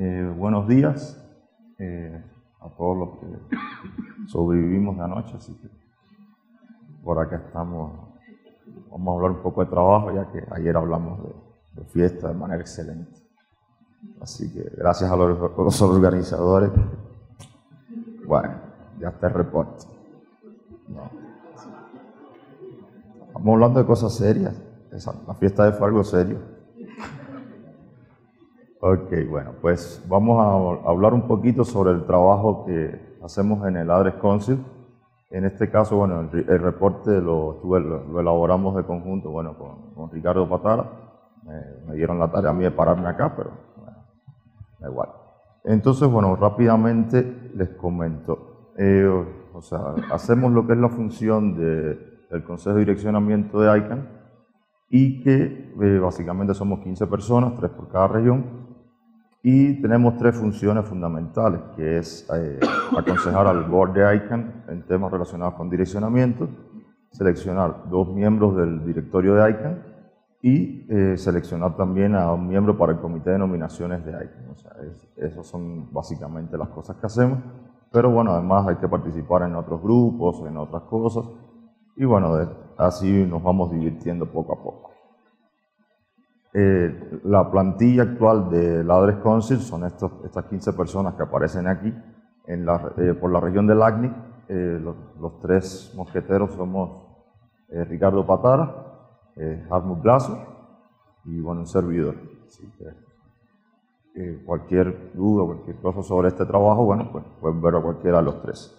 Eh, buenos días eh, a todos los que sobrevivimos de anoche, así que por acá estamos. Vamos a hablar un poco de trabajo, ya que ayer hablamos de, fiesta de manera excelente. Así que gracias a los, organizadores. Bueno, ya está el reporte. Estamos hablando de cosas serias. La fiesta de fue algo serio. Ok, bueno, pues vamos a hablar un poquito sobre el trabajo que hacemos en el Address Council. En este caso, bueno, el, reporte lo, lo, elaboramos de conjunto, bueno, con, Ricardo Patara. me dieron la tarea a mí de pararme acá, pero bueno, da igual. Entonces, bueno, rápidamente les comento. Eh, o sea, hacemos lo que es la función del Consejo de Direccionamiento de ICANN y que eh, básicamente somos 15 personas, tres por cada región, y tenemos tres funciones fundamentales, que es eh, aconsejar al board de ICANN en temas relacionados con direccionamiento, seleccionar dos miembros del directorio de ICANN y eh, seleccionar también a un miembro para el comité de nominaciones de ICANN. O esas son básicamente las cosas que hacemos, pero bueno, además hay que participar en otros grupos, en otras cosas, y bueno, así nos vamos divirtiendo poco a poco. Eh, la plantilla actual de Ladres Council son estos, estas 15 personas que aparecen aquí en la, eh, por la región del ACNI. Eh, los, tres mosqueteros somos Ricardo Patara, Harmut Blaso y bueno, un servidor. Así que, cualquier duda, cualquier cosa sobre este trabajo, bueno, pues pueden ver a cualquiera de los tres.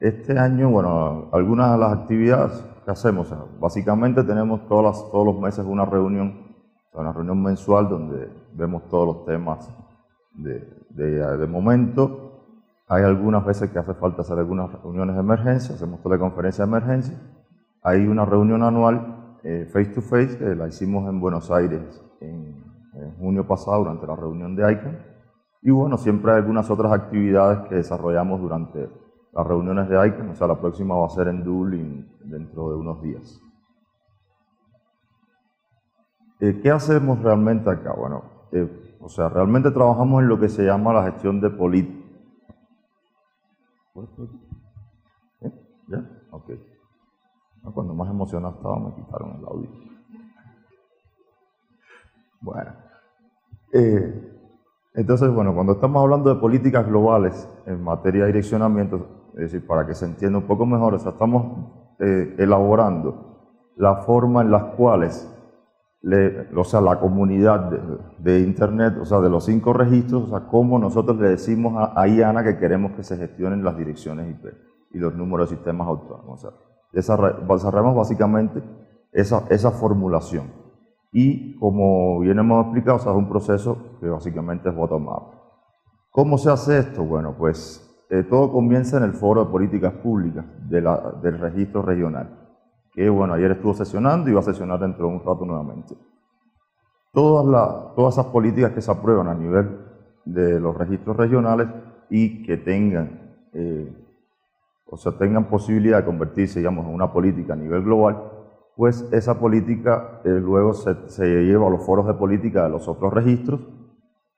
Este año, bueno, algunas de las actividades ¿qué hacemos? básicamente tenemos todas todos los meses una reunión, una reunión mensual donde vemos todos los temas de, momento. Hay algunas veces que hace falta hacer algunas reuniones de emergencia, hacemos teleconferencia de emergencia. Hay una reunión anual eh, face to face que la hicimos en Buenos Aires en, junio pasado durante la reunión de ICANN. Y bueno, siempre hay algunas otras actividades que desarrollamos durante las reuniones de ICANN, o sea, la próxima va a ser en Dublín dentro de unos días. Eh, ¿Qué hacemos realmente acá? Bueno, eh, o sea, realmente trabajamos en lo que se llama la gestión de política. ¿Eh? ¿Ya? Ok. Cuando más emocionado estaba me quitaron el audio. Bueno. entonces, bueno, cuando estamos hablando de políticas globales en materia de direccionamiento, es decir, para que se entienda un poco mejor, o sea, estamos eh, elaborando la forma en las cuales o sea, la comunidad de, Internet, o sea, de los cinco registros, o sea, cómo nosotros le decimos a, IANA que queremos que se gestionen las direcciones IP y los números de sistemas autónomos. O sea, desarrollamos básicamente esa, esa formulación. Y como bien hemos explicado, o sea, es un proceso que básicamente es bottom-up. ¿Cómo se hace esto? Bueno, pues eh, todo comienza en el Foro de Políticas Públicas del registro regional, que bueno, ayer estuvo sesionando y va a sesionar dentro de un rato nuevamente. Todas, todas esas políticas que se aprueban a nivel de los registros regionales y que tengan, eh, o sea, tengan posibilidad de convertirse, digamos, en una política a nivel global, pues esa política eh, luego se, se lleva a los foros de política de los otros registros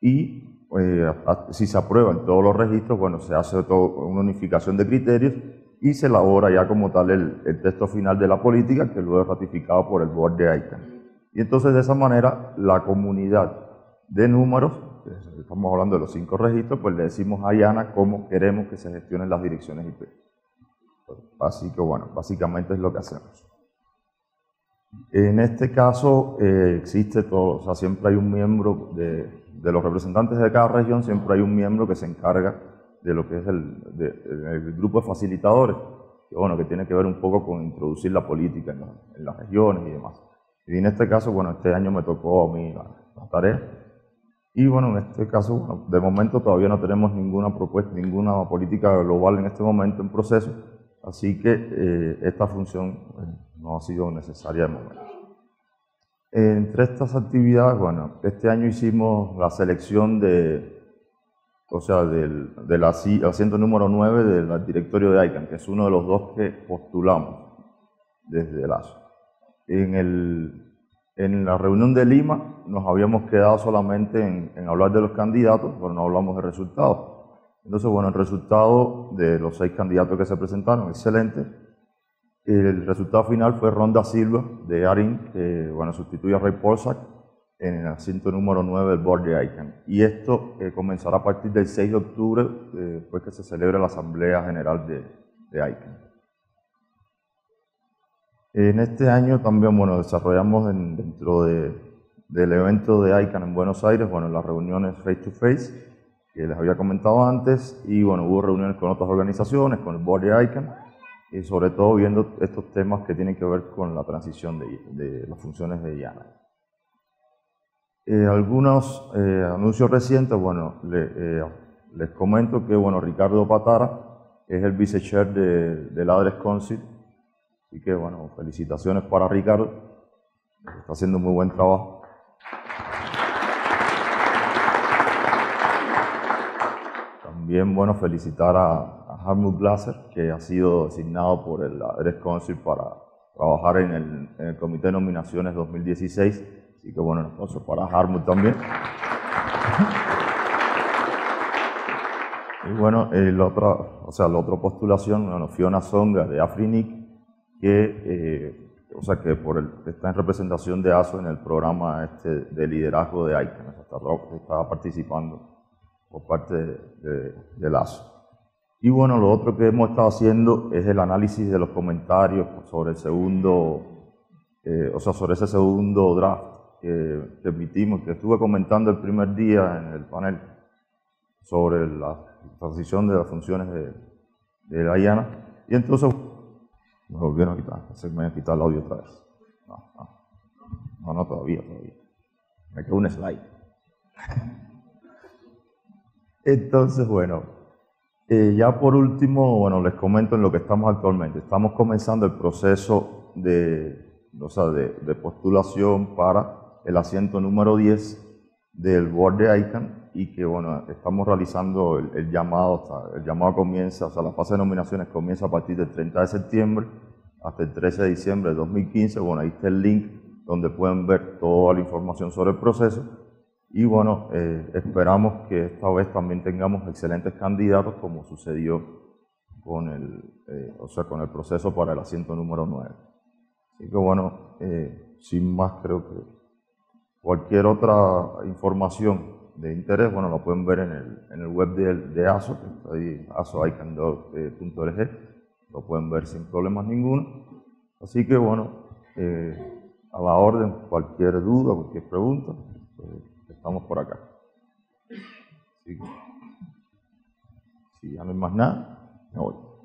y eh, si se aprueban todos los registros, bueno, se hace una unificación de criterios y se elabora ya como tal el, texto final de la política que luego es ratificado por el board de ICANN. Y entonces de esa manera la comunidad de números, estamos hablando de los cinco registros, pues le decimos a IANA cómo queremos que se gestionen las direcciones IP. Así que bueno, básicamente es lo que hacemos. En este caso eh, existe todo, o sea, siempre hay un miembro de, de los representantes de cada región siempre hay un miembro que se encarga de lo que es el, grupo de facilitadores, que, bueno, que tiene que ver un poco con introducir la política en, las regiones y demás. Y en este caso, bueno, este año me tocó a mí la, tarea. Y bueno, en este caso, de momento todavía no tenemos ninguna propuesta, ninguna política global en este momento en proceso, así que eh, esta función eh, no ha sido necesaria de momento. Entre estas actividades, bueno, este año hicimos la selección de, o sea, del, del asiento número 9 del directorio de ICANN, que es uno de los dos que postulamos desde el ASO. En el, En la reunión de Lima nos habíamos quedado solamente en, en hablar de los candidatos, pero no hablamos de resultados. Entonces, bueno, el resultado de los seis candidatos que se presentaron, excelente. El resultado final fue Ronda Silva de Arin, que bueno, sustituye a Ray Polsak en el asiento número 9 del Board de ICANN. Y esto eh, comenzará a partir del 6 de octubre, eh, que se celebre la Asamblea General de, de ICANN. En este año también bueno, desarrollamos dentro de, del evento de ICANN en Buenos Aires, bueno, las reuniones face to face, que les había comentado antes, y bueno, hubo reuniones con otras organizaciones, con el Board de ICANN, y sobre todo viendo estos temas que tienen que ver con la transición de, de las funciones de IANA. Eh, algunos eh, anuncios recientes, bueno, le, eh, les comento que, bueno, Ricardo Patara es el vice-chair de, del Adres Council, así que, bueno, felicitaciones para Ricardo, está haciendo muy buen trabajo. También, bueno, felicitar a Harmut Blaser, que ha sido designado por el Adres Council para trabajar en el, en el Comité de Nominaciones 2016. Así que, bueno, aplauso para Harmut también. Y bueno, el otra, o sea, la otra postulación, bueno, Fiona Songa de Afrinic, que, eh, o sea, que por el, está en representación de ASO en el programa este de liderazgo de ICANN, está, está participando por parte de, de, del ASO. Y bueno, lo otro que hemos estado haciendo es el análisis de los comentarios sobre el segundo, eh, o sea, sobre ese segundo draft que, emitimos, que estuve comentando el primer día en el panel sobre la transición de las funciones de, de la IANA. Y entonces me volvieron a quitar, se me a quitar el audio otra vez. No, no, no, no todavía, todavía. Me quedó un slide. Entonces, bueno, eh, ya por último, bueno, les comento en lo que estamos actualmente. Estamos comenzando el proceso de, o sea, de, postulación para el asiento número 10 del Board de ICANN y que bueno, estamos realizando el, el, llamado, el llamado comienza, o sea, la fase de nominaciones comienza a partir del 30 de septiembre hasta el 13 de diciembre de 2015. Bueno, ahí está el link donde pueden ver toda la información sobre el proceso. Y bueno, eh, esperamos que esta vez también tengamos excelentes candidatos como sucedió con el, eh, o sea, con el proceso para el asiento número 9. Así que bueno, eh, sin más creo que cualquier otra información de interés, bueno, lo pueden ver en el, en el web de, de ASO, que está ahí, asoican.org, lo pueden ver sin problemas ninguno. Así que bueno, eh, a la orden, cualquier duda, cualquier pregunta, estamos por acá. Si ya no hay más nada, me voy.